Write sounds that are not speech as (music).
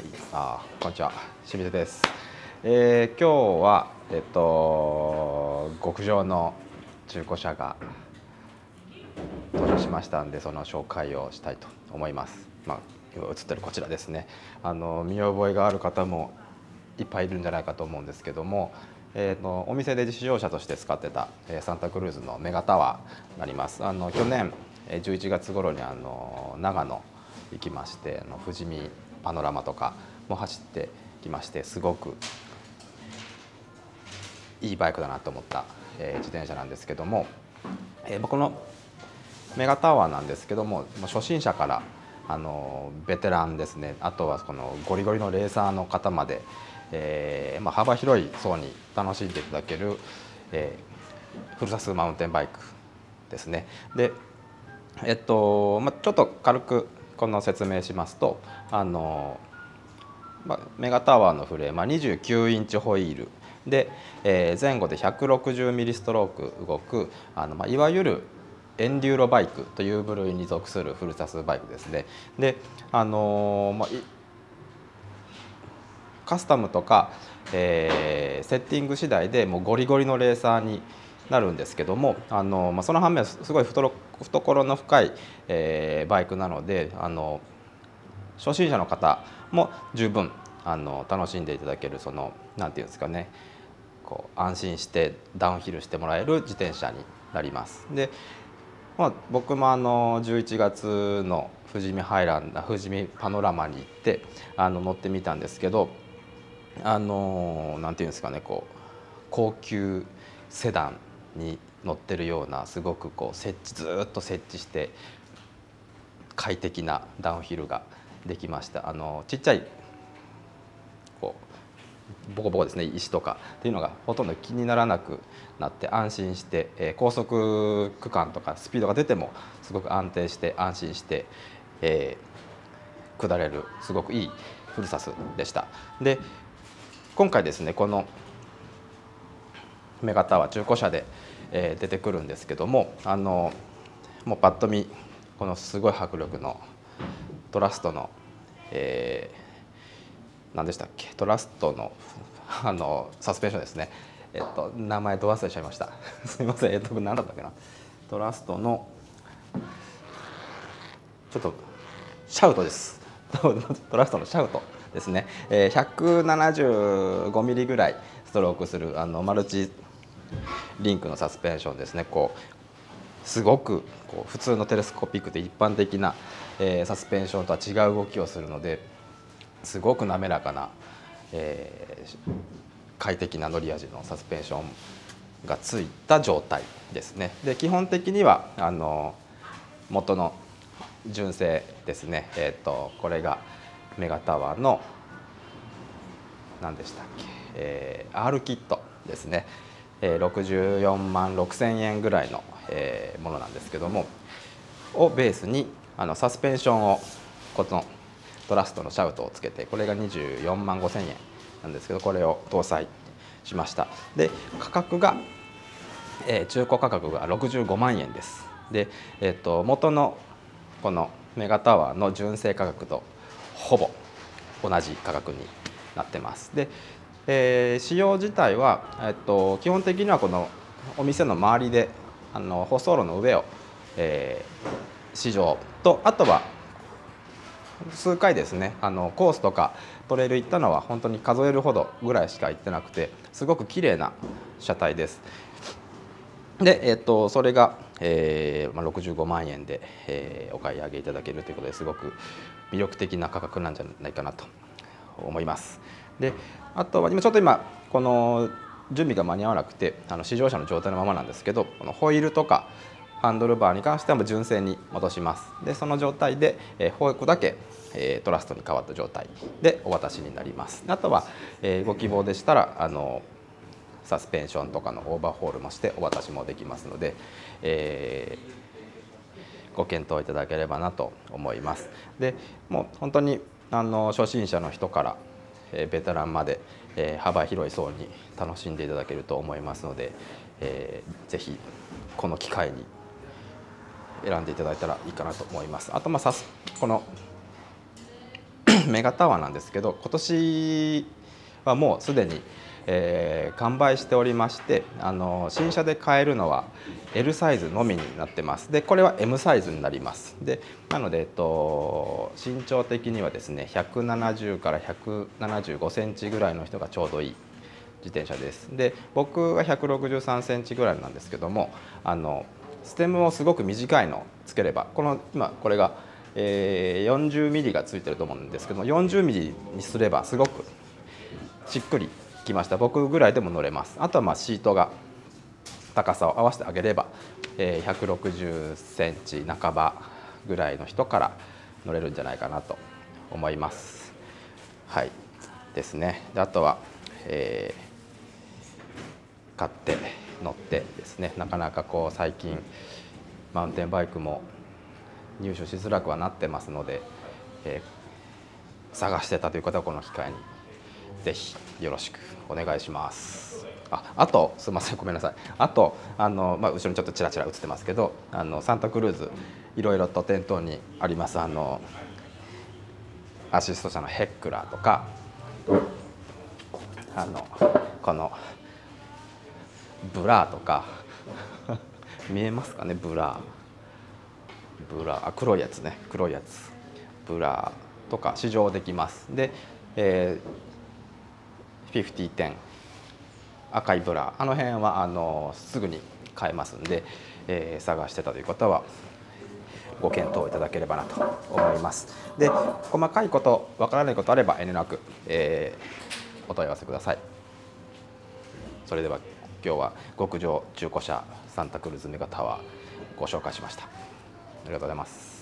はい、あこんにちは清水です、えー、今日はえっと極上の中古車が登場しましたんでその紹介をしたいと思います。まあ今映ってるこちらですね。あの見覚えがある方もいっぱいいるんじゃないかと思うんですけどもえーと、お店で試乗車として使ってた、えー、サンタクルーズのメガタワーになります。あの去年11月頃にあの長野行きましてあの富士見パノラマとかも走ってきましてすごくいいバイクだなと思った、えー、自転車なんですけども、えー、このメガタワーなんですけども初心者からあのベテランですねあとはこのゴリゴリのレーサーの方まで、えーまあ、幅広い層に楽しんでいただける、えー、フルサスマウンテンバイクですね。でえっとまあ、ちょっと軽くこの説明しますとあの、まあ、メガタワーのフレームは29インチホイールで、えー、前後で160ミリストローク動くあの、まあ、いわゆるエンデューロバイクという部類に属するフルサスバイクですね。であのまあ、カスタムとか、えー、セッティング次第でもうゴリゴリのレーサーになるんですけどもあの、まあ、その反面すごい懐の深い、えー、バイクなのであの初心者の方も十分あの楽しんでいただけるその何て言うんですかねこう安心してダウンヒルしてもらえる自転車になります。でまあ、僕もあの11月の富士見ハイランダ富士見パノラマに行ってあの乗ってみたんですけどあのなんていうんですかねこう高級セダンに乗ってるようなすごくこう設置ずっと設置して快適なダウンヒルができましたあのちっちゃいこうボコボコですね石とかっていうのがほとんど気にならなくなって安心して、えー、高速区間とかスピードが出てもすごく安定して安心して、えー、下れるすごくいいフルサスでした。で今回ですねこのメガタワー中古車で、えー、出てくるんですけどもあのもうパッと見このすごい迫力のトラストの、えー、何でしたっけ？トラストのあのサスペンションですね。えっと名前ど忘れちゃいました。(laughs) すみません。えっと何だったっけな？トラストのちょっとシャウトです。(laughs) トラストのシャウトですね、えー、175ミリぐらいストロークするあのマルチリンクのサスペンションですねこうすごくこう普通のテレスコピックで一般的な、えー、サスペンションとは違う動きをするのですごく滑らかな、えー、快適な乗り味のサスペンションがついた状態ですね。で基本的にはあの元の純正ですね、えーと、これがメガタワーの何でしたっけ、えー、R キットですね。64万6千円ぐらいのものなんですけどもをベースにあのサスペンションをこのトラストのシャウトをつけてこれが24万5千円なんですけどこれを搭載しました。で価格が、えー、中古価格が65万円です。で、えーと、元のこのメガタワーの純正価格とほぼ同じ価格になってます。でえー、仕様自体は、えっと、基本的にはこのお店の周りであの舗装路の上を、えー、試乗とあとは数回ですねあのコースとかトレイル行ったのは本当に数えるほどぐらいしか行ってなくてすごく綺麗な車体です。で、えっと、それが、えーまあ、65万円で、えー、お買い上げいただけるということですごく魅力的な価格なんじゃないかなと思います。であとは今ちょっと今この準備が間に合わなくてあの試乗車の状態のままなんですけどこのホイールとかハンドルバーに関してはも純正に戻します。でその状態で、えー、フォークだけ、えー、トラストに変わった状態でお渡しになります。あとは、えー、ご希望でしたらあのサスペンションとかのオーバーホールもしてお渡しもできますので、えー、ご検討いただければなと思います。でもう本当にあの初心者の人からえベテランまで、え幅広い層に楽しんでいただけると思いますので、えー、ぜひこの機会に選んでいただいたらいいかなと思います。あとまあさすこの (clears throat) メガタワーなんですけど今年はもうすでに、えー、完売しておりましてあの新車で買えるのは L サイズのみになってます。でこれは M サイズになります。でなので、えっと、身長的にはですね170から175センチぐらいの人がちょうどいい自転車です。で僕は163センチぐらいなんですけどもあのステムをすごく短いのつければこの今これが、えー、40ミリがついてると思うんですけども40ミリにすればすごくしっくりきました。僕ぐらいでも乗れます。あとはまあシートが高さを合わせてあげれば、え、160センチ半ばぐらいの人から乗れるんじゃないかなと思います。はい。ですね。であとは、えー買って乗ってですね。なかなかこう最近マウンテンバイクも入手しづらくはなってますので、えー、探してたという方はこの機会にぜひよろしくお願いします。ああとすみませんごめんなさい。あとあの、まあ、後ろにちょっとちらちら映ってますけどあのサンタクルーズいろいろと店頭にありますあのアシスト車のヘックラーとかあのこのブラーとか (laughs) 見えますかね？ブラー。ブラー。あ黒いやつね。黒いやつ。ブラーとか試乗できます。で、えー、5010赤いブラあの辺はあのすぐに買えますんで、えー、探してたという方はご検討いただければなと思います。で細かいことわからないことあれば遠慮なく、えー、お問い合わせください。それでは今日は極上中古車サンタクルーズメガタワーご紹介しました。ありがとうございます。